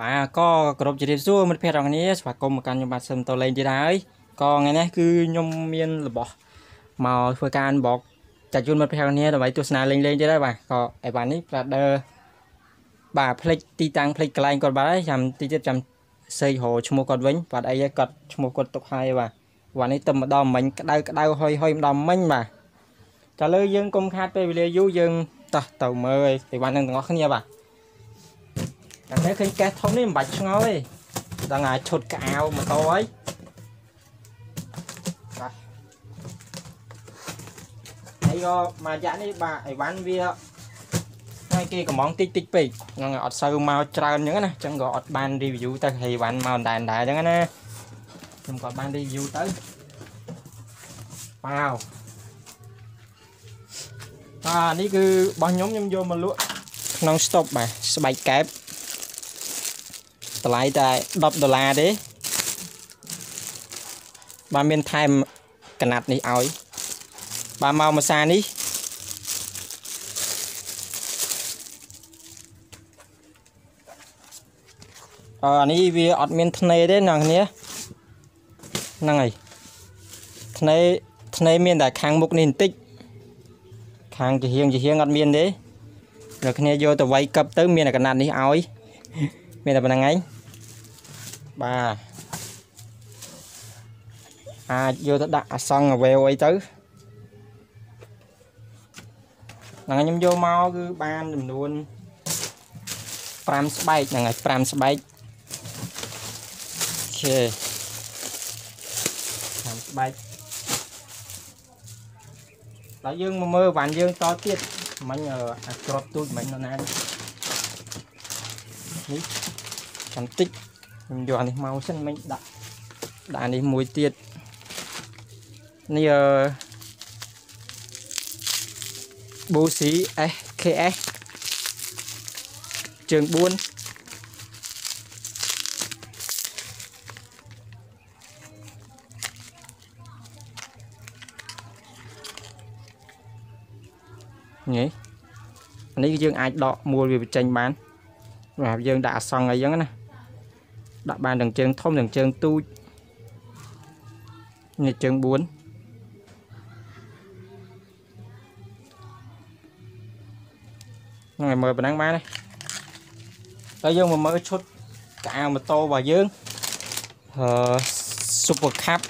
បាទក៏គោរពជម្រាបសួរមិត្តភ័ក្តិទាំងគ្នាស្វាគមន៍មកកាន់ខ្ញុំបាទសឹមតលេងទៀតហើយក៏ថ្ងៃនេះគឺខ្ញុំមានរបស់មកធ្វើការបកចាច់ជូនមិត្តភ័ក្តិទាំងគ្នាដើម្បីទស្សនាលេងលេងទៀតហើយបាទក៏អីវ៉ាន់នេះ Brother បាទផ្លេចទីតាំងផ្លេចកន្លែងគាត់បាទហើយចាំទីទៀតចាំសេករឈ្មោះគាត់វិញបាទអីគាត់ឈ្មោះគាត់ទុកហើយបាទវ៉ាន់នេះទៅម្ដងមិញក្តៅក្តៅហុយហុយម្ដងមិញបាទចាលើយើងកុំខាតពេលវេលាយូរយើងតោះទៅមើលអីវ៉ាន់នឹងទាំងអស់គ្នាបាទ តែនេះឃើញកេះធំនេះមិនបាច់ឆ្ងល់ទេដល់ថ្ងៃឈុតកៅម៉ូតូហើយបាទហើយក៏មកយ៉ាក់នេះបាទអីវ៉ាន់វាហើយគេកំងតិចតិចពេកហ្នឹងអត់សូវមកច្រើនអញ្ចឹងណាអញ្ចឹងក៏អត់បាន review ទៅហើយវ៉ាន់មកដែរដែរអញ្ចឹងណាខ្ញុំក៏បាន review ទៅប៉ាវបាទនេះគឺរបស់ខ្ញុំខ្ញុំយកមកលក់ក្នុង stop បាទស្បែកកែប តម្លៃតែ10ដុល្លារទេបាទមានថែមកណាត់នេះឲ្យបាទមកមួយសានេះអឺនេះវាអត់មានធ្នេទេអ្នកគ្នាហ្នឹងហើយធ្នេធ្នេមានតែខាងមុខនេះបន្តិចខាងជាហៀងជាហៀងអត់មានទេអ្នកគ្នាយកទៅវាយកឹបទៅ មានតែកណាត់នេះឲ្យមានតែប៉ុណ្្នឹងឯង បាទអាចយកទៅដាក់អាសង្ឃអ្វីអីទៅហ្នឹងខ្ញុំយកមកគឺបានចំនួន5ស្បែកហ្នឹងហើយ5ស្បែកអូខេ5ស្បែកដល់យើងមកមើលវ៉ាន់យើងតទៀតមិញអាក្របទូចមិញនៅណានេះចាំតិច ខ្ញុំយកអានេះមកសិនមិញដាក់ដាក់នេះមួយទៀតនេះអឺ Boosi SKS ជើង4នេះនេះយើងអាចដកមួលវាបញ្ចេញបានបាទយើងដាក់អសង្ឃអីចឹងណា ដាក់បានទាំងជើងធំទាំងជើងទូចនេះជើង4ហ្នឹងហើយមើលប៉ុណ្ណឹងបានទេហើយយើងមកមើលឈុតកៅម៉ូតូរបស់យើងអឺ Super Cup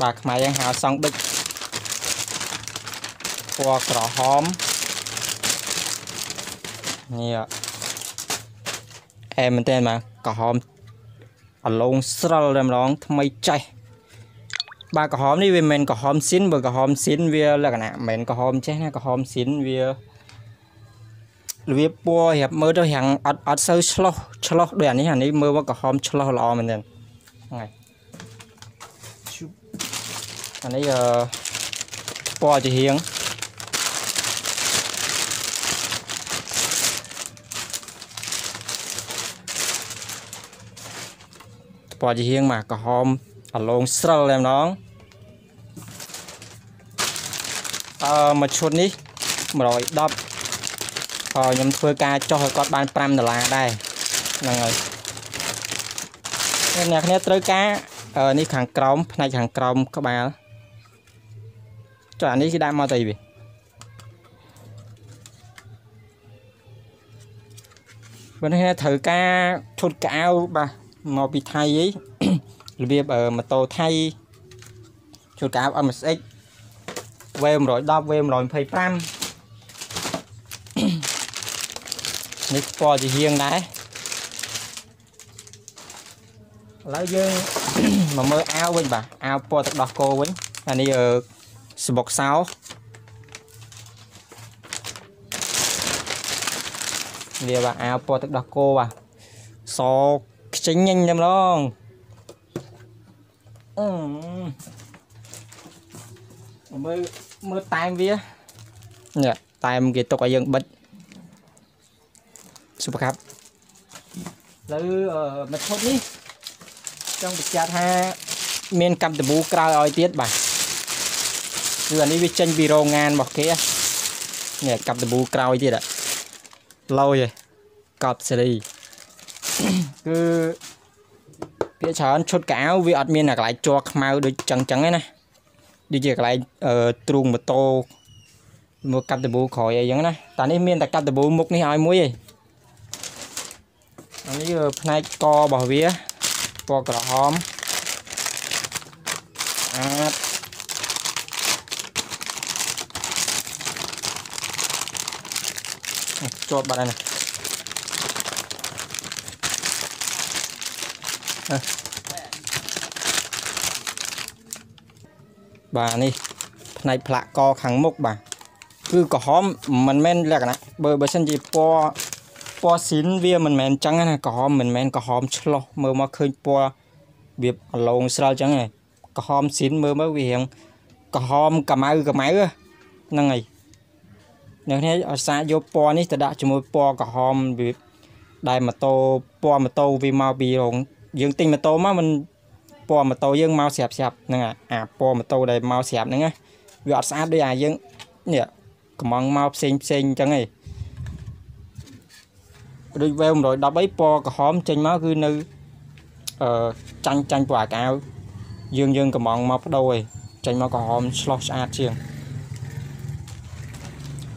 បាទខ្មែរយើងហៅសង់ប៊ិចពណ៌ក្រហមនេះអែមែនតើបាទក្រហម អាឡូងស្រិលតែម្ដងថ្មីចេះបាទក្រហមនេះវាមិនមែនក្រហមស៊ីនបើក្រហមស៊ីនវាលក្ខណៈមិនមែនក្រហមចេះណាក្រហមស៊ីនវារបៀបពណ៌រៀបមើលទៅរាងអត់អត់សូវឆ្លោះឆ្លោះដូចអានេះអានេះមើលមកក្រហមឆ្លោះល្អមែនទេហ្នឹងហើយអានេះអឺពណ៌ជារៀង ពណ៌ជាហៀងមកក្រហមអាឡងស្រិលតែម្ដងអឺមួយឈុតនេះ110អឺខ្ញុំធ្វើការចុះឲ្យគាត់បាន5ដុល្លារដែរហ្នឹងហើយអ្នកគ្នាត្រូវការនេះខាងក្រោមផ្នែកខាងក្រោមក្បាលចុះអានេះគេដាក់មកទៅវិញបើនេះត្រូវការឈុតកៅបាទ មកពីថៃអីរបៀបម៉ូតូថៃជួលកាប MSX V110 V125 នេះស្ពណ៌ជាហៀងដែរឥឡូវយើងមកមើលអាវវិញបាទអាវពណ៌ទឹកដោះគោវិញអានេះសបុកសោវាបាទអាវពណ៌ទឹកដោះគោបាទស ខ្ជិញញញតែម្ដងអឺមើលមើលតាមវានេះតាមគេទុកឲ្យយើងបិទសុខភាពលើមកឈុតនេះចង់បញ្ជាក់ថាមានកម្មតបូក្រោយឲ្យទៀតបាទគឺអានេះវាចេញពីរោងងានរបស់គេនេះកម្មតបូក្រោយទៀតឡយឯងកប់សេរី គឺវាច្រើនឈុតកៅអៅវាអត់មានអាកន្លែងជាប់ខ្មៅដូចចឹងចឹងឯណាដូចជាកន្លែងអឺទ្រូងម៉ូតូមកកាត់ដបូក្រោយអីចឹងណាតែនេះមានតែកាត់ដបូមុខនេះឲ្យមួយឯងអានេះផ្នែកករបស់វាពណ៌ក្រហមអាចជាប់បាត់ហើយណា បាទនេះផ្នែកផ្លាកកខាងមុខបាទគឺក្រហមមិនមែនលក្ខណៈបើបើសិនជាពណ៌ពណ៌ស៊ីនវាមិនមែនចឹងណាក្រហមមិនមែនក្រហមឆ្លោះមើលមកឃើញពណ៌វាអាឡងស្រាលចឹងឯងក្រហមស៊ីនមើលមកវារៀងក្រហមកម្ៅកម្ៅហ្នឹងហើយអ្នកនេះឲ្យសាកយកពណ៌នេះទៅដាក់ជាមួយពណ៌ក្រហមវាដែលម៉ូតូពណ៌ម៉ូតូវាមកពីរោង យើងទិញម៉ូតូមកមិនពណ៌ម៉ូតូយើងមកស្រាប់ស្រាប់ហ្នឹងអាពណ៌ម៉ូតូដែលមកស្រាប់ហ្នឹងវាអត់ស្អាតដូចអាយើងនេះកំងមកផ្សេងផ្សេងអញ្ចឹងឯងដូចវែ110អីពណ៌ក្រហមចេញមកគឺនៅអឺចាញ់ចាញ់ពណ៌អាកាវយើងយើងកំងមកបដូរឯងចេញមកក្រហមឆ្លោះស្អាតជាង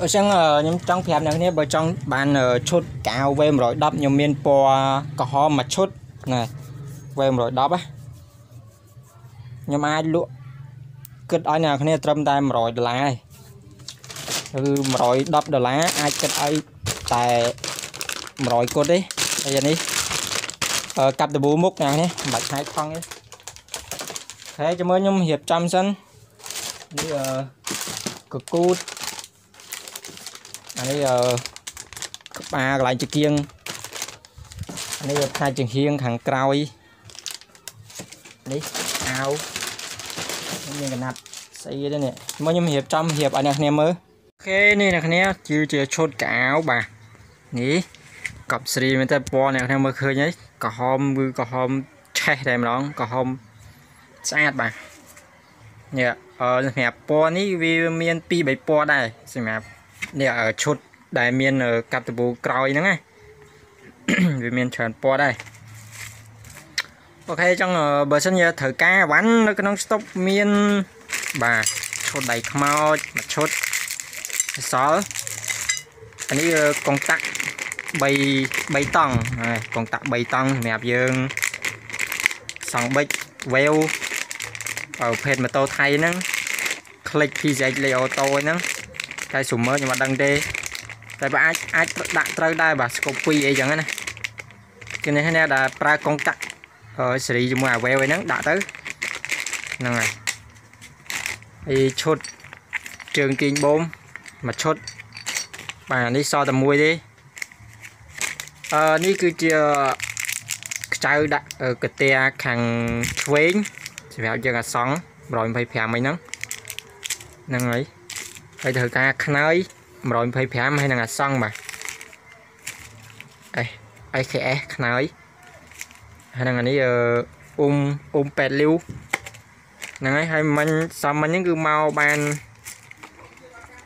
អញ្ចឹងខ្ញុំចង់ប្រាប់អ្នកគ្នាបើចង់បានឈុតកៅវ110 ខ្ញុំមានពណ៌ក្រហមមួយឈុតណា វ110 ណាខ្ញុំអាចលក់គិតឲ្យអ្នកគ្នាត្រឹមតែ100ដុល្លារគឺ110ដុល្លារអាចគិតឲ្យតែ100គុតទេហើយនេះកាប់ដបូមុខណានេះមិនបាច់ឆាយថងទេហើយជាមួយខ្ញុំរៀបចំសិននេះអឺកកូតអានេះអឺក្បាលកន្លែងជាគៀងអានេះផ្នែកចង្ហៀងខាងក្រោយ នេះអាវមានកណាត់ស្អីទេនេះមកខ្ញុំរៀបចំរៀបឲ្យអ្នកគ្នាមើលអូខេនេះអ្នកគ្នាគឺជាឈុតកៅអៅបាទនេះកប់ស្រីមែនតើពណ៌អ្នកគ្នាមើលឃើញហើយក្រហមគឺក្រហមឆេះតែម្ដងក្រហមស្អាតបាទនេះអឺសម្រាប់ពណ៌នេះវាមាន2 3ពណ៌ដែរសម្រាប់នេះឈុតដែលមានកាប់តបូក្រោយហ្នឹងណាវាមានច្រើនពណ៌ដែរ អូខេអញ្ចឹងបើសិនជាត្រូវការវ៉ាន់នៅក្នុងស្តុបមានបាទឈុតដៃខ្មោចមួយឈុតសសល់អានេះកុងតាក់3 3តង់ហើយកុងតាក់3តង់សម្រាប់យើងសង់បិចវេវប្រភេទម៉ូតូថៃហ្នឹង click PZX Leo Auto ហ្នឹងតែ summer ខ្ញុំអត់ដឹងទេតែបើអាចអាចដាក់ត្រូវដែរបាទ scope 2អីចឹងណាគឺនេះណាដែលប្រើកុងតាក់ ហើយសេរីជាមួយអាវែវហ្នឹងដាក់ទៅហ្នឹងហើយហើយឈុតជើងទាញបូមមួយឈុតបាទនេះសតែមួយទេអឺនេះគឺជាខ្ចៅដាក់កាតាខាងឆ្វេងសម្រាប់យើងអាសង់125អីហ្នឹងហ្នឹងហើយហើយត្រូវការខ្នើយ125ហើយនឹងអាសង់បាទអេ AKS ខ្នើយ ហើយនឹងអានេះអ៊ុំអ៊ុំ8លាវហ្នឹងហើយហើយមិញសំមិញហ្នឹងគឺមកបាន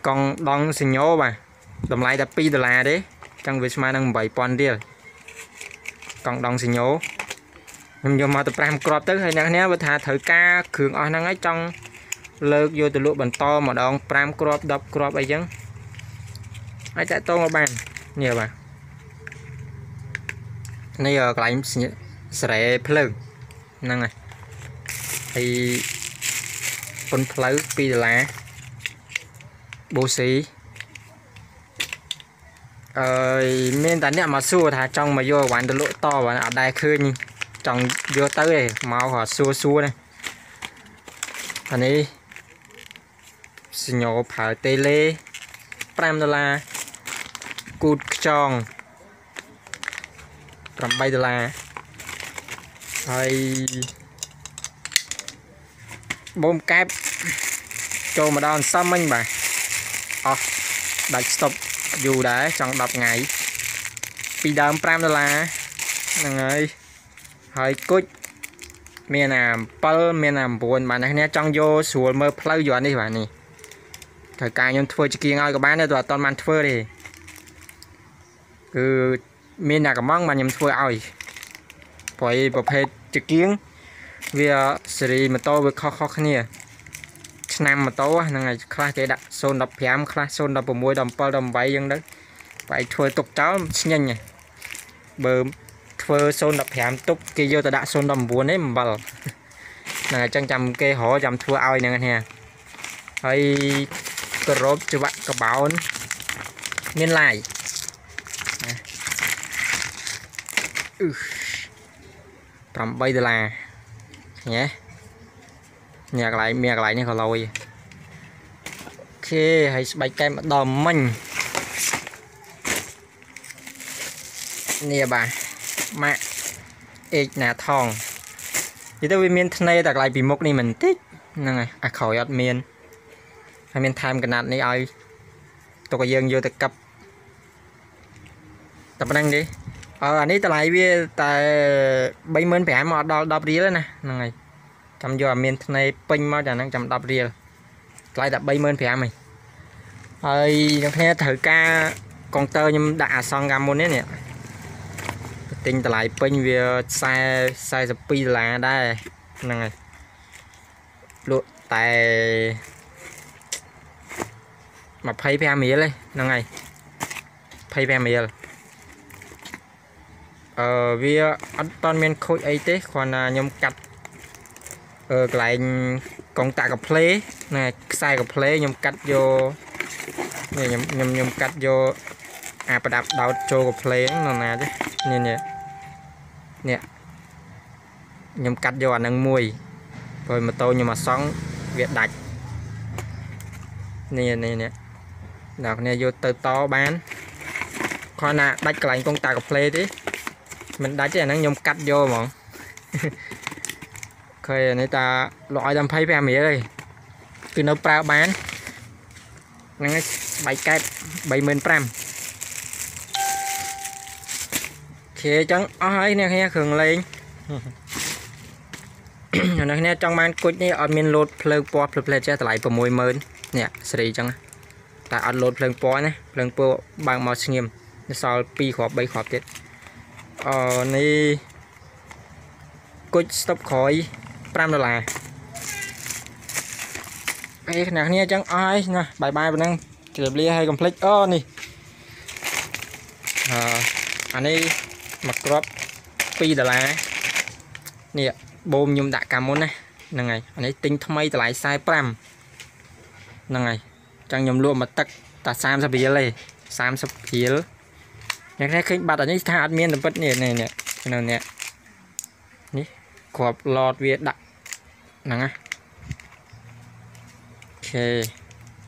កង់ដងសញ្ញោបាទតម្លៃតែ2ដុល្លារទេចឹងវាស្មើនឹង8000រៀលកង់ដងសញ្ញោខ្ញុំយកមកទៅ5គ្រាប់ទៅហើយអ្នកនេះបើថាត្រូវការគ្រឿងអស់ហ្នឹងហើយចង់លើកយកទៅលក់បន្តម្ដង5គ្រាប់10គ្រាប់អីចឹងអាចតាក់ទងមកបាននេះបាទនេះកន្លែង ស្រែភ្លើងហ្នឹងហើយហើយពុនផ្លូវ2ដុល្លារបូស៊ីអើយមានតែអ្នកមកសួរថាចង់មកយកវ៉ាន់ទៅលក់តបាទអត់ដែរឃើញចង់យកទៅទេមកគាត់សួរសួរនេះអានេះសញ្ញោប្រើតេលេ5ដុល្លារគូតខ្ចង8ដុល្លារ ហើយបូមកែបចូលម្ដងសំមិញបាទអស់ដាច់ស្តុបយូរដែរចង់10ថ្ងៃពីដើម5ដុល្លារហ្នឹងហើយហើយគុជមានអា7មានអា9បាទអ្នកគ្នាចង់យកស្រួលមើលផ្លូវយកនេះបាទនេះត្រូវការខ្ញុំធ្វើជាគៀងឲ្យក៏បានដែរតែអត់ទាន់បានធ្វើទេគឺមានអ្នកកំងបាទខ្ញុំធ្វើឲ្យ ព្រោះប្រភេទចង្គៀងវាស៊េរីម៉ូតូវាខុសៗគ្នា ឆ្នាំម៉ូតូហ្នឹងហើយខ្លះគេដាក់015ខ្លះ016 17 18អញ្ចឹងទៅបែរធ្វើទុកចោលស្ញញហ៎បើធ្វើ015ទុកគេយកទៅដាក់019ទេអំបិលហ្នឹងហើយអញ្ចឹងចាំគេរកចាំធ្វើឲ្យហ្នឹងនេះហើយក្រោបច្បាក់កបោនមានឡាយណាអឺ 8ដុល្លារញ៉េញ៉ាកន្លែងមានកន្លែងនេះក៏លយអូខេហើយស្បែកកែមម្ដងមិញនេះបាទម៉ាក់អេកណាថងនិយាយទៅវាមានថ្នេរតែកន្លែងពីមុខនេះមិនតិចហ្នឹងហើយអាក្រោយអត់មានហើយមានថែមកណាត់នេះឲ្យទុកឲ្យយើងយកទៅកັບតែប៉ុណ្្នឹងទេ អឺអានេះតម្លៃវាតែ35000មកដល់10រៀលណាហ្នឹងហើយចាំយកឲ្យមានថ្នេរពេញមកចាហ្នឹងចាំ10រៀលថ្លៃតែ35000ហីហើយអ្នកគ្នាត្រូវការកុងទ័រខ្ញុំដាក់អាសងកាមុននេះនេះទិញតម្លៃពេញវា40 42ដុល្លារដែរហ្នឹងហើយលក់តែ25រៀលហ្នឹងហើយ25រៀល អឺវាអត់តមានខូចអីទេគ្រាន់តែខ្ញុំកាត់អឺកន្លែងកងតាក់កាផ្លេណែខ្សែកាផ្លេខ្ញុំកាត់យកនេះខ្ញុំខ្ញុំខ្ញុំកាត់យកអាប្រដាប់ដោតចូលកាផ្លេហ្នឹងណាទេនេះនេះនេះខ្ញុំកាត់យកអានឹងមួយព្រោះម៉ូតូខ្ញុំមកសង់វាដាច់នេះនេះនេះដល់គ្នាយកទៅតបានគ្រាន់តែដាច់កន្លែងកងតាកាផ្លេទេ មិនដាច់ទេអាហ្នឹងខ្ញុំកាត់យកហ្មងឃើញនេះតាលក់ឲ្យតែ25រៀលឯងគឺនៅប្រើបានហ្នឹងហើយបាយកែប35000ខេអញ្ចឹងអស់ហើយអ្នកគ្នាគ្រឿងលេងអ្នកគ្នាចង់បានគុជនេះអត់មានលោតភ្លើងពណ៌ភ្លើងផ្លែចេះតម្លៃ60000នេះសេរីអញ្ចឹងតែអត់លោតភ្លើងពណ៌ណាភ្លើងពណ៌បើកមកស្ងៀមសល់2គ្រាប់3គ្រាប់ទៀត អឺនេះគុជស្តុបក្រោយ5ដុល្លារអេអ្នកគ្នាអញ្ចឹងអស់ហើយណាបាយបាយប៉ុណ្ណឹងជម្រាបលាហើយកុំភ្លេចអូនេះអឺអានេះមួយគ្រាប់2ដុល្លារនេះបូមខ្ញុំដាក់កាមុនណាហ្នឹងហើយអានេះទិញថ្មីតម្លៃ45ហ្នឹងហើយចឹងខ្ញុំលក់មកទឹកតែ30រៀលទេ30រៀល យ៉ាងនេះឃើញបាត់អានេះថាអត់មានតែពិតនេះនេះនេះនៅនេះនេះគ្រាប់ឡតវាដាក់ហ្នឹងណា OK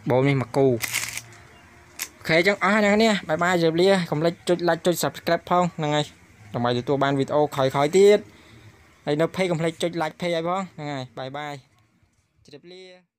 បូមនេះមកគូ OK ចឹងអស់អ្នកនេះ bye bye ជម្រាបលាកុំភ្លេចចុច like ចុច subscribe ផងហ្នឹងហើយដើម្បីទទួលបានវីដេអូក្រោយៗទៀតហើយនៅ page កុំភ្លេចចុច like page ឲ្យផងហ្នឹងហើយ bye bye ជម្រាបលា